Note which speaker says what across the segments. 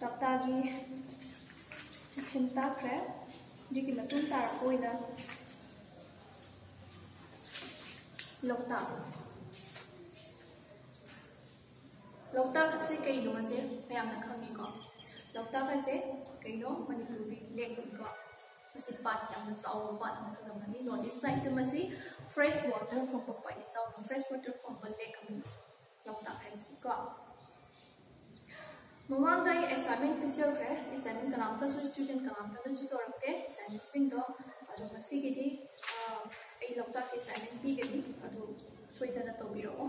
Speaker 1: taptagi chim takre diki matun tar koida lokta lokta kase kai no ase payam na kaki ko lokta kase kai no manipur bi lek ko kase pat yang na sao pat na kada mani no this side to masi fresh water from pokwai sao fresh water from pokwai lek ko lokta kase ko mamang dai assignment picture kre assignment kanam ta su student kanam ta su to rakte assignment sing do adu masi ki di ai lokta ke assignment bi ke di adu soita na to biro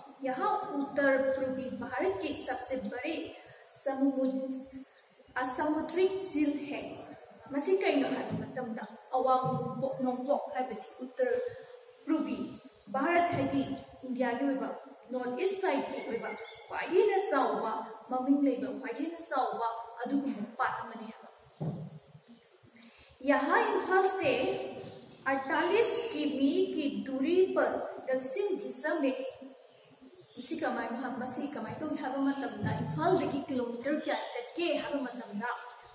Speaker 1: यहाँ उत्तर पूर्वी भारत के सबसे बड़े समुद्री झील है। मसी कई है अवांग नोंगपोक है उत्तर पूर्वी भारत है इंडिया की नॉर्थ ईस्ट साइड की चावबा ममिंग लेबा ख्वाइदेना चावबा अदुगुम पाथ मने है। यहाँ इम्फाल से 48 किमी की दूरी पर दक्षिण दिशा में इसी कमाई हम मसी कमाई। तो पर मतलब ना इम्फाल देखी, किलोमीटर क्या चक्के पर मतलब ना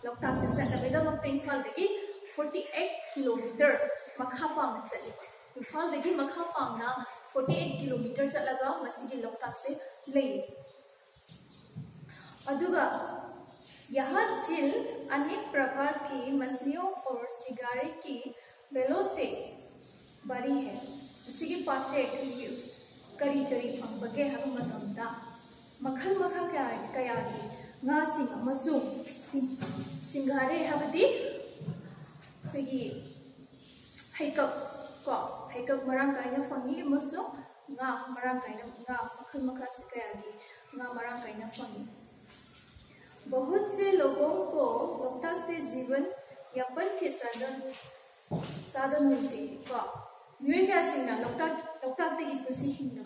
Speaker 1: लोकताक से चलने में तो वक्त इम्फाल देखी 48 किलोमीटर मखा पांग में चले इम्फाल देखी मखा पांग ना 48 किलोमीटर चलगा मसी की लोकताक से ले यह झील अनेक प्रकार की मछलियों और सिगारे की बेलों से बड़ी है। इसी के पास से करी करी फंबगे मखल मखा क्या कया की sing amasung singare habadi sigi haikap ko haikap marang kaina fangi amasung nga fangi बहुत से लोगों को लोकताक से जीवन यापन के साधन साधन मिलते हैं को न्यूए क्या सिंगना लोकताक लोकताक ते की पुसी हिंग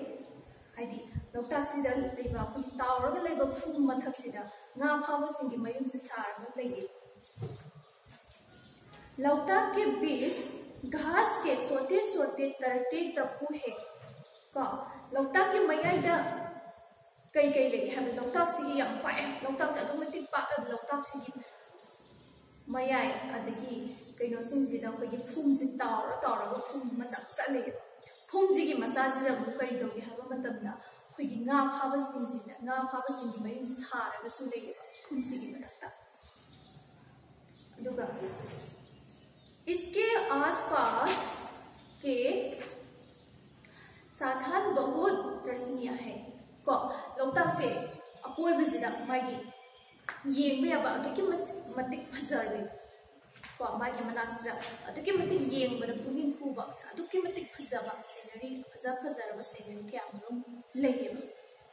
Speaker 1: mathak sida nga फाबसिंगी mayum se sarga leige Loktak के बीच घास के सोते सोते तरते तपू है का लोकताक के मयाइदा कई कई लेगे है लोकताक सिगी यम पाए लोकताक अदुम मति पा लोकताक सिगी मयाइ अदगी कइनो सिंसिदा खगी फुम सि तावरा तावरा फुम मचा चले फुम मसा सिदा बु करी दोगे खगी इसके आसपास के साधन बहुत दर्शनीय है को लोकताक से बिजिदा मागी येंबे अदुकी मतिक फजाबे को मागी मनाक्सिदा अदुकी मतिक मतिक फजाबा सेनरी फजा फजारबा सेनरी क्या लेयेबा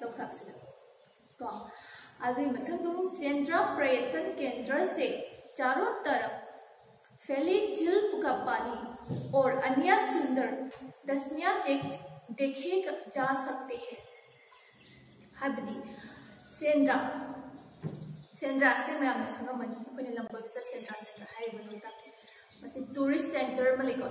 Speaker 1: लोकताक से को अभी मथक दुम सेंट्रा पर्यटन केंद्र से चारों तरफ फैले झील का पानी और अन्य सुंदर दसनिया देख देखे जा सकते हैं हाबदी सेंद्रा सेंद्रा से मैं आपने खंगा मनी कोने लंबा बिसा सेंद्रा सेंद्रा हाय बनो तक ꯃꯁꯤ ꯇꯨꯔꯤꯁ ꯁꯦꯟꯇꯔ ꯑꯃ ꯂꯩꯀꯣ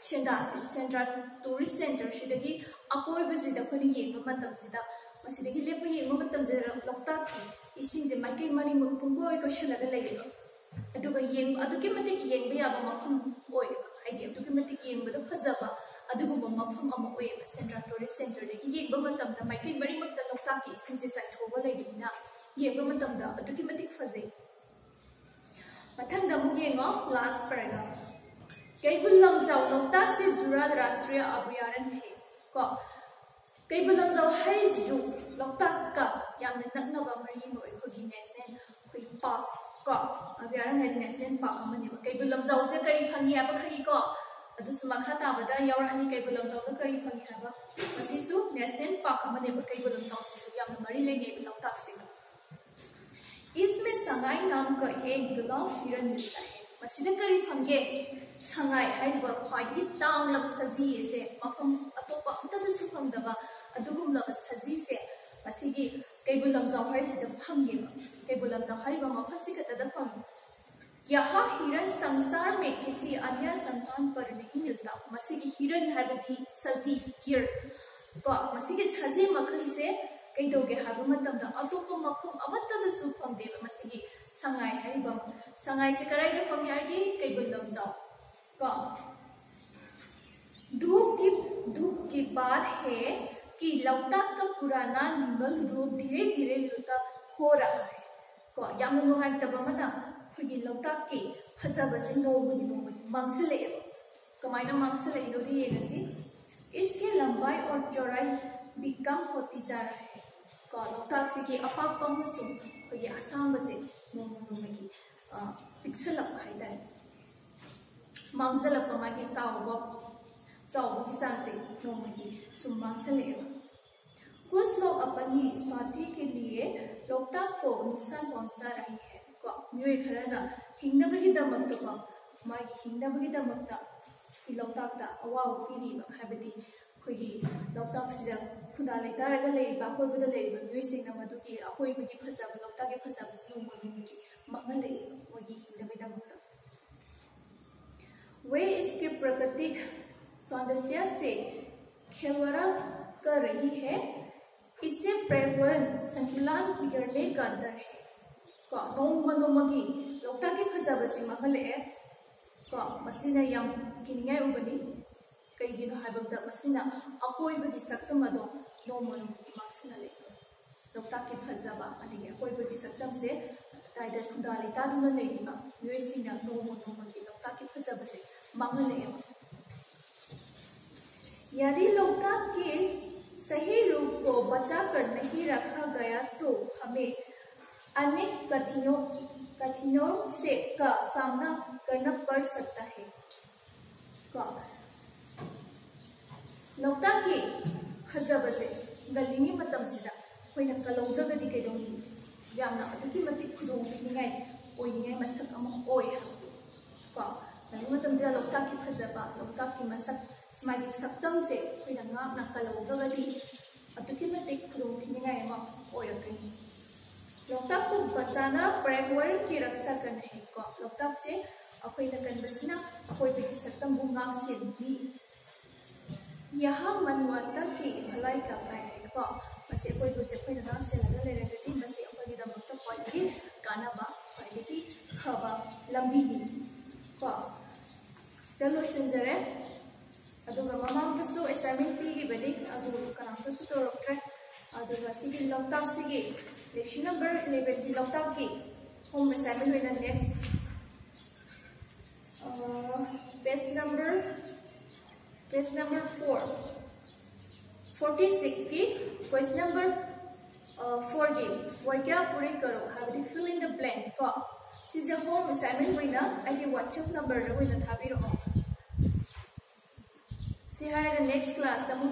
Speaker 1: ꯁꯦꯟꯗ꯭ꯔꯥ ꯇꯨꯔꯤꯁ ꯁꯦꯟꯇꯔꯁꯤꯗ ꯁꯦꯟꯗꯥꯁꯤ ꯁꯦꯟꯗ꯭ꯔꯥ ꯇꯨꯔꯤꯁ ꯁꯦꯟꯇꯔꯁꯤꯗꯒꯤ ꯑꯀꯣꯏꯕꯁꯤꯗ ꯑꯩꯈꯣꯏꯅ ꯌꯦꯡꯕ ꯃꯇꯝꯁꯤꯗ ꯃꯁꯤꯗꯒꯤ ꯂꯦꯞꯄ ꯌꯦꯡꯕ ꯃꯇꯝꯁꯤꯗ ꯂꯣꯛꯇꯥꯛꯀꯤ ꯏꯁꯤꯡꯁꯦ ꯃꯥꯏꯀꯩ ꯃꯔꯤꯃꯛ ꯄꯨꯡꯀꯣꯏ ꯀꯣꯏꯁꯤꯜꯂꯒ ꯂꯩꯌꯦꯕ ꯑꯗꯨꯒ ꯌꯦꯡꯕ ꯑꯗꯨꯛꯀꯤ ꯃꯇꯤꯛ ꯌꯦꯡꯕ ꯌꯥꯕ ꯃꯐꯝ ꯑꯣꯏꯌꯦꯕ ꯍꯥꯏꯗꯤ ꯑꯗꯨꯛꯀꯤ ꯃꯇꯤꯛ ꯌꯦꯡꯕꯗ ꯐꯖꯕ ꯑꯗꯨꯒꯨꯝꯕ ꯃꯐꯝ ꯑꯃ ꯑꯣꯏꯌꯦꯕ ꯁꯦꯟꯗ꯭ꯔꯥ ꯇꯨꯔꯤꯁ ꯁꯦꯟꯇꯔꯗꯒꯤ ꯌꯦꯡꯕ ꯃꯇꯝꯗ ꯃꯥꯏꯀꯩ ꯃꯔꯤꯃꯛꯇ ꯂꯣꯛꯇꯥꯛꯀꯤ ꯏꯁꯤꯡꯁꯦ ꯆꯥꯏꯊꯣꯛꯑꯒ ꯂꯩꯕꯅꯤꯅ ꯌꯦꯡꯕ ꯃꯇꯝꯗ ꯑꯗꯨꯛꯀꯤ ꯃꯇꯤꯛ ꯐꯖꯩ ꯃꯊꯪꯗ ꯑꯃꯨꯛ ꯌꯦꯡꯉꯣ ꯂꯥꯁ ꯄꯔꯒ कैबुल कैबुलमजाव लोकताक से जुड़ा राष्ट्रीय अभयारण्य है कैबुल कैबुलमजाव है जो लोकताक का याम नक्नब मरी नो खुदी नेशनल खुई पार्क को अभयारण्य नेशनल पार्क मने कैबुलमजाव से करी फंगी अब खरी को अदुसु मखा ताबदा यार अनि कैबुलमजाव का करी फंगी हबा असिसु नेशनल पार्क मने कैबुलमजाव से याम मरी लेने लोकताक से इसमें संगाई नाम का एक दुलाव फिरन मिलता है मसीन करी फंगे संगाई हाइबा ख्वाइदगी तांगलब सजी से मफम अतोपा अमतदसु फंगदबा अदुगुमलब सजी से मसीगी कैबुल लमजाव हाइसिदा फंगेबा कैबुल लमजाव हाइबा मफम सिकतदा फंग यहाँ हिरन संसार में किसी अन्य संतान पर नहीं मिलता मसीगी हिरन हाइबदी सजी गिर को मसीगी सजी मखल से ꯀꯩꯗꯧꯒꯦ ꯍꯥꯏꯕ ꯃꯇꯝꯗ ꯑꯇꯣꯞꯄ ꯃꯐꯝ ꯑꯃꯠꯇꯗꯁꯨ ꯐꯪꯗꯦꯕ ꯃꯁꯤꯒꯤ ꯁꯉꯥꯏ ꯍꯥꯏꯔꯤꯕ ꯁꯉꯥꯏꯁꯦ ꯀꯗꯥꯏꯗ ꯐꯪꯉꯤ ꯍꯥꯏꯔꯗꯤ ꯀꯩꯕꯨꯜ ꯂꯝꯖꯥꯎ को धूप की धूप की बात है कि लौताक का पुराना निमल रूप धीरे धीरे लुप्त हो रहा है। को यामन नुंगाइतबा मदा खगी लौताक की फजबसे नोबुनि नोबुनि मांगसलेबा कमाइना मांगसलेइनोदि येगसी इसकी लंबाई और चौड़ाई भी कम होती जा रहा है। को लौताक से की अपाक पमसुम खगी असांबसे नोमु नोमगी पिक्सलप हाइदारे मांगजलप मागी चावब चावबगी चांगसे नोमगी सुम मांगसलेबा कुछ लोग अपनी स्वार्थी के लिए लोकताक को नुकसान पहुँचा रही है। को मियोय खरदा हिंगनबगी दमक तो मागी ता लोकताक ता अवाव पीरीबा हाबदी खोगी लोकताक सिदा खुदा लेतारगा लेबा कोइबदा लेबा फजब लोकताक के फजब सुनु मनुगी मगन ले मोगी हिंगनबगी दमक ता वे इसके प्राकृतिक सौंदर्य से खिलवाड़ कर रही है। इससे पर्यावरण संतुलन बिगड़ने का डर है। को नोंगी लोकता की फजब से महले को मसीना यम किनिंगाय उबनी कईगिनो हाइबदा मसीना अकोइबगी सक्तम अदो नोंग नोंगी मासिना ले। लोकता की फजब अदिगे अकोइबगी सक्तम से ताइदा खुदा लेता दुना युएसिना नोंग नोंगी लोकता की फजब से महले यदि लोकता के सही रूप को बचा कर नहीं रखा गया तो हमें अनेक कठिनों कठिनों से का सामना करना पड़ सकता है। लोकता के फजब से गलिंगी मतम सिदा। होइना कलौद्रगदि कैदोंगी यामना, अदुकी मतिक खुदों पिनिङाइ ओइनिङाइ मसक अमा ओइ को की की मसक स्माइली सक्तम से लोकताक को बचाना पर्यावरण की रक्षा करना को लोकताक से अखोइना कनबसिना सक्तम बुंगांग सेबी यहाँ मनवता की भलाई का पाए को कोई से लगा क्वालिटी कानाबा क्वालिटी खबा लंबी को स्टिल लोइसनजरे अदुगा ममांगदसु असाइनमेंट पीगिबदि अदु कनांतसु तोरक्ट्रे अदुगा सिगी लॉकडाउन सिगी लेक्चर नंबर 11 की लॉकडाउन की home assignment होइना next page number page number 4 46 की क्वेश्चन नंबर फोर की वही क्या पूरे करो हाबदी फिल इन द ब्लैंक को सिजे होम असाइनमेंट होइना आइगे व्हाट्सएप नंबर होइना थाबिरो सी हारे नेक्स्ट क्लास तमु